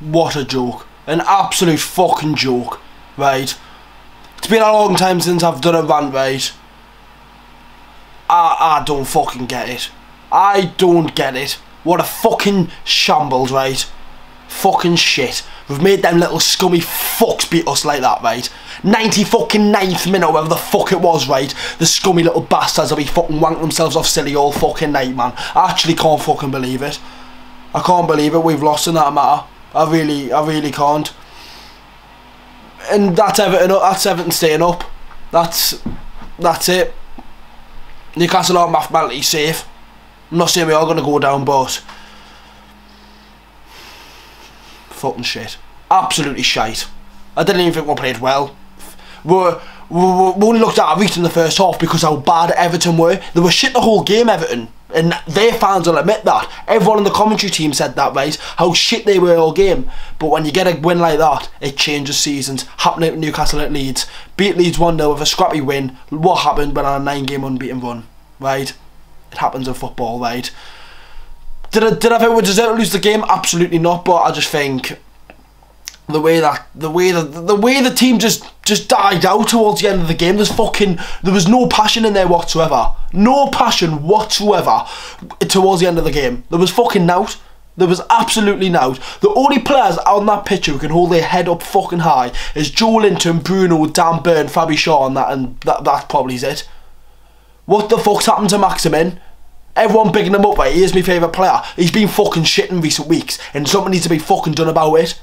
What a joke. An absolute fucking joke. Right. It's been a long time since I've done a rant, right? I, I don't fucking get it. I don't get it. What a fucking shambles, right? Fucking shit. We've made them little scummy fucks beat us like that, right? 90 fucking ninth minute, whatever the fuck it was, right? The scummy little bastards will be fucking wanking themselves off silly all fucking night, man. I actually can't fucking believe it. I can't believe it. We've lost in that matter. I really, I really can't. And that's Everton. That's Everton staying up. That's that's it. Newcastle are mathematically safe. I'm not saying we are going to go down, but fucking shit. Absolutely shite. I didn't even think we played well. We we, we only looked at our in the first half because how bad Everton were. They were shit the whole game, Everton. And their fans will admit that. Everyone in the commentary team said that, right? How shit they were all game. But when you get a win like that, it changes seasons. Happening at Newcastle at Leeds. Beat Leeds 1 0 with a scrappy win. What happened when on a 9 game unbeaten run? Right? It happens in football, right? Did I, did I think we deserve to lose the game? Absolutely not. But I just think the way that the way that the way the team just just died out towards the end of the game. There's fucking there was no passion in there whatsoever. No passion whatsoever towards the end of the game. There was fucking nout. There was absolutely nout. The only players on that pitch who can hold their head up fucking high is Joelinton, Bruno, Dan Burn, Fabian Schär, and that, and that that probably is it. What the fuck's happened to Maximin? Everyone bigging him up, right? He is my favourite player. He's been fucking shit in recent weeks, and something needs to be fucking done about it.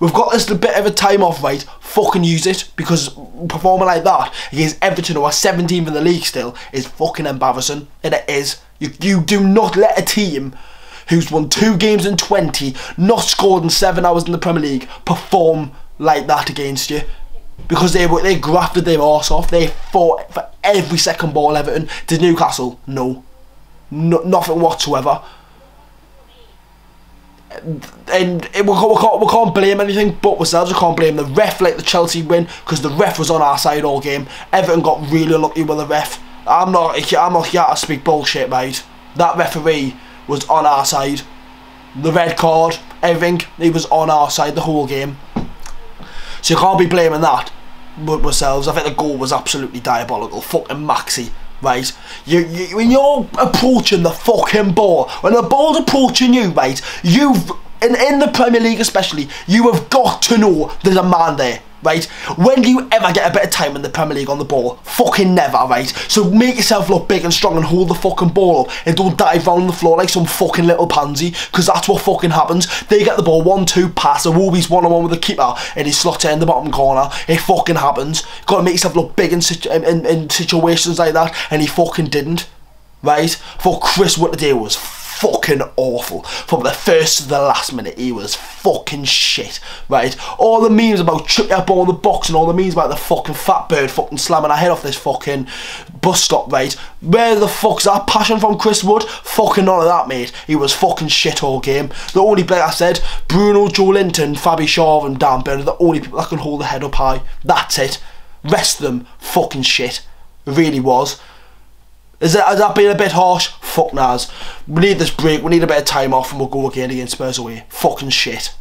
We've got this bit of a time off, right? Fucking use it because performing like that against Everton, who are 17th in the league still, is fucking embarrassing. And it is. You, you do not let a team who's won two games in 20, not scored in seven hours in the Premier League, perform like that against you. Because they they grafted their arse off. They fought for every second ball Everton. Did Newcastle? No. no nothing whatsoever and it, we, can't, we can't blame anything but ourselves. We can't blame the ref like the Chelsea win because the ref was on our side all game. Everton got really lucky with the ref. I'm not I'm not here to speak bullshit, mate. That referee was on our side. The red card, everything, he was on our side the whole game. So you can't be blaming that but ourselves. I think the goal was absolutely diabolical. Fucking Maxi right? You, you, when you're approaching the fucking ball, when the ball's approaching you, right? You've in in the Premier League especially, you have got to know there's a man there right? When do you ever get a better time in the Premier League on the ball? Fucking never, right? So make yourself look big and strong and hold the fucking ball up and don't dive around the floor like some fucking little pansy because that's what fucking happens. They get the ball, one, two, pass, Iwobi's one on one with the keeper and he slots it in the bottom corner. It fucking happens. You've got to make yourself look big in, situ in, in situations like that and he fucking didn't, right? For Chris what the deal was fucking awful. From the first to the last minute, he was fucking shit, right? All the memes about chuck that ball in the box and all the memes about the fucking fat bird fucking slamming our head off this fucking bus stop, right? Where the fuck's that passion from Chris Wood? Fucking none of that, mate. He was fucking shit all game. The only player I said, Bruno, Joelinton, Fabian Schär and Dan Burn are the only people that can hold their head up high. That's it. Rest of them, fucking shit. It really was. Is that, has that been a bit harsh? Fuck Naz. We need this break, we need a bit of time off and we'll go again against Spurs away. Fucking shit.